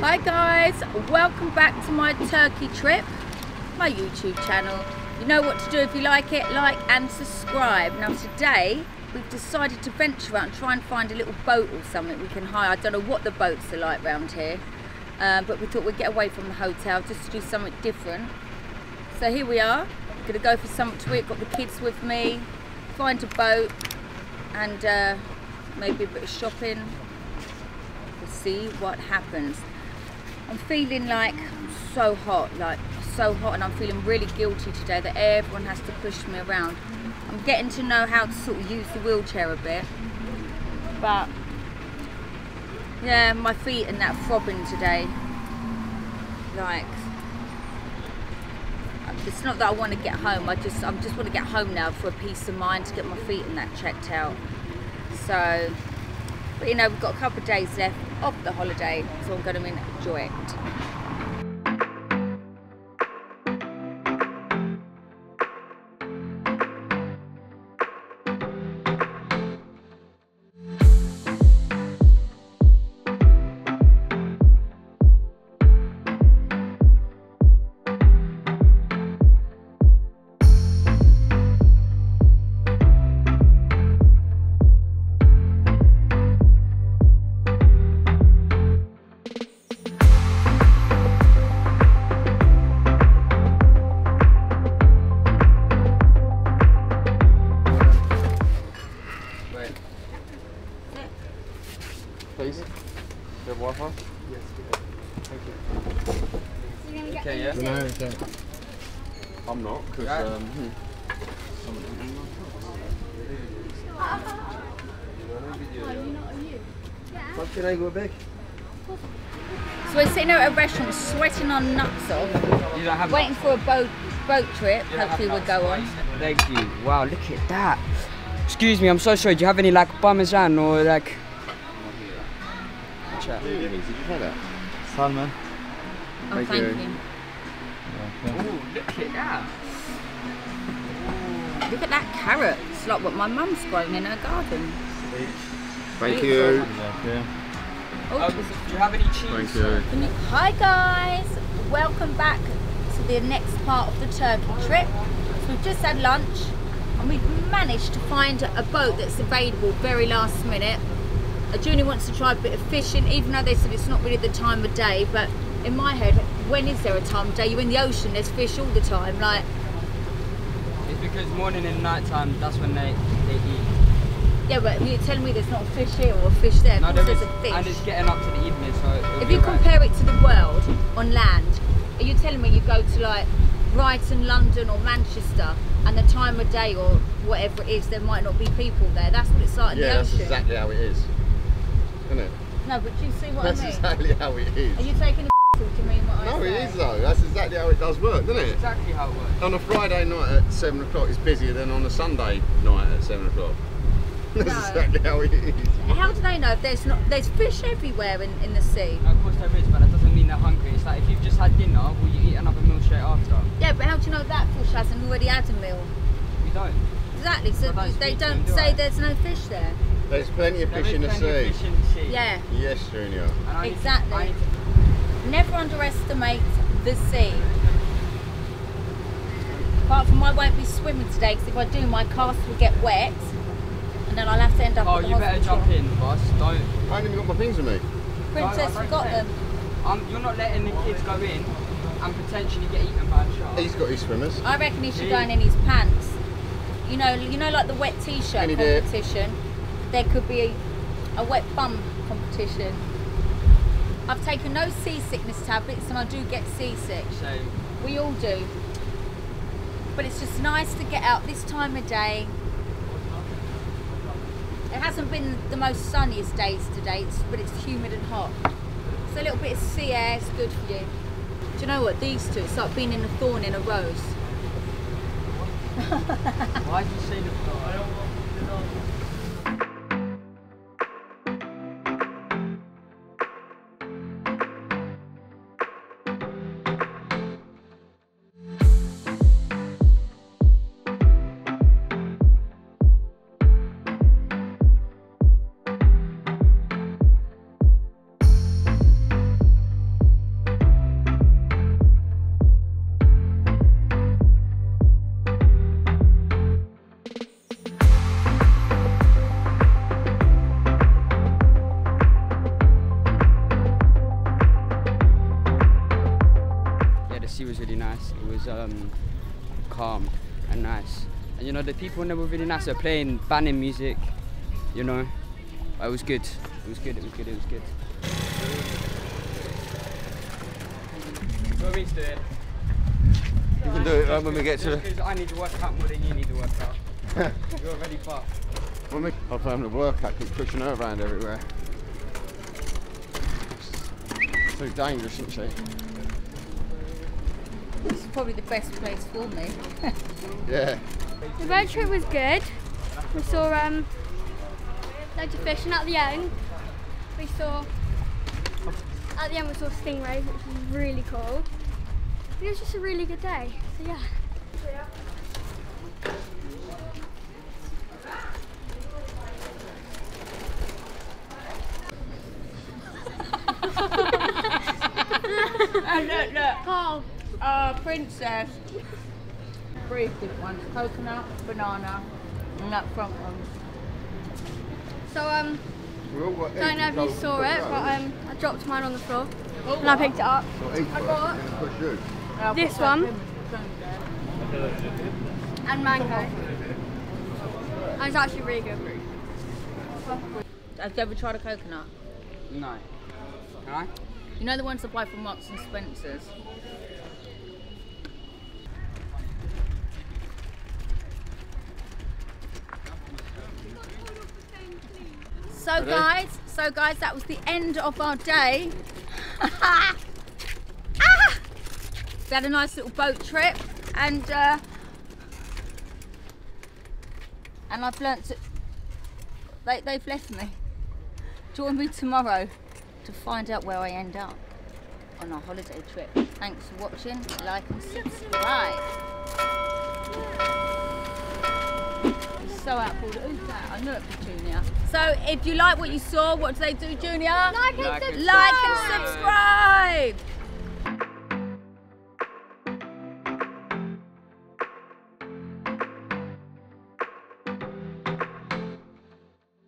Hi guys, welcome back to my Turkey trip, my YouTube channel. You know what to do if you like it, like and subscribe. Now today, we've decided to venture out and try and find a little boat or something we can hire. I don't know what the boats are like around here, uh, but we thought we'd get away from the hotel just to do something different. So here we are, gonna go for something to eat, got the kids with me, find a boat and uh, maybe a bit of shopping. We'll see what happens. I'm feeling like so hot, like so hot and I'm feeling really guilty today that everyone has to push me around. I'm getting to know how to sort of use the wheelchair a bit. But yeah, my feet and that throbbing today. Like it's not that I want to get home. I just I just want to get home now for a peace of mind to get my feet and that checked out. So, but you know we've got a couple of days left of the holiday, so I'm going to enjoy it. Please? Do you have Wi-Fi? Yes, Thank you. You gonna get Okay, yeah. No, okay. I'm not, because Right. um, hmm. Can I go back? So we're sitting at a restaurant, sweating our nuts off, You don't have waiting for a boat boat trip. you don't have Hopefully we'll go on. Thank you. Wow, look at that. Excuse me, I'm so sorry. Do you have any like parmesan or like? Chat. Did you say that? Salman. Oh, Thank thank you. you. Oh, look at that. Look at that carrot. It's like what my mum's grown in her garden. Thank you. Yeah. Oh, Um, do you have any cheese? Thank sir? you. Can you- Hi guys, welcome back to the next part of the Turkey trip. So we've just had lunch and we've managed to find a boat that's available very last minute. Junior wants to try a bit of fishing, even though they said it's not really the time of day. But in my head, when is there a time of day? You're in the ocean, there's fish all the time. Like, It's because morning and night time. That's when they they eat. yeah, but you're telling me there's not a fish here or a fish there. No, course there there's is, a fish. and it's getting up to the evening, so. If you alright. compare it to the world on land, are you telling me you go to like Brighton, London, or Manchester, and the time of day or whatever it is, there might not be people there? That's what it's like in Yeah, the that's exactly how it is. Isn't it? No, but do you see what That's I mean? exactly how it is. Are you taking a or do you mean what I No, it say? though. That's exactly how it does work, doesn't it? exactly how it works. On a Friday night at 7 o'clock, it's busier than on a Sunday night at 7 o'clock. That's No. exactly how it is. How do they know if there's not there's fish everywhere in, in the sea? Of course there is, but that doesn't mean they're hungry. It's like if you've just had dinner, will you eat another meal straight after? Yeah, but how do you know that fish hasn't already had a meal? We don't. Exactly. So I they don't do say I? there's no fish there. There's plenty of There fish is in the plenty of sea. fish in the sea. Yeah. Yes, Junior. And I need to- Exactly. I need to- Never underestimate the sea. Apart from I won't be swimming today because if I do my cast will get wet and then I'll have to end up Oh, the you better hospital. jump in, boss. Don't. I ain't even got my things with me. Princess Don't- I them. Um, you're not letting the kids go in and potentially get eaten by a shark. He's got his swimmers. I reckon he should Yeah. go in in his pants. You know, you know, like the wet t-shirt competition. There could be a wet bum competition. I've taken no seasickness tablets and I do get seasick. Shame. We all do. But it's just nice to get out this time of day. It hasn't been the most sunniest days today, it's- but it's humid and hot. So a little bit of sea air is good for you. Do you know what? These two, it's like being in a thorn in a rose. Why did you say the sea was really nice. It was um, calm and nice. And you know, the people in there were really nice. They're playing banning music, you know. It was good. It was good. It was good. It was good. What are we doing? You can do it uh, when we get to the. Because I need to work out more than you need to work out. You're already far. When we, I'll having to work, I keep pushing her around everywhere. Too dangerous, isn't she? This is probably the best place for me. Yeah. The road trip was good. We saw um, loads of fish, and at the end, we saw at the end we saw stingrays, which was really cool. It was just a really good day. So yeah. and look, look. Oh, Uh, princess. Three different ones. Coconut, banana, and that front one. so um, We don't know if you saw it, but um, I dropped mine on the floor and I picked it up. I got- push you. I've This one. and mango. And it's actually really good. Have you ever tried a coconut? No. Can I? You know the ones that buy from Marks and Spencer's? So Ready? guys, so guys, that was the end of our day. ah! We had a nice little boat trip and uh, and I've learnt to, they, they've left me. Join me tomorrow to find out where I end up on our holiday trip. Thanks for watching, like and subscribe so out outpulled. Who's that? I know it was Junior. So if you like what you saw, what do they do, Junior? Like, like and subscribe. Like and subscribe.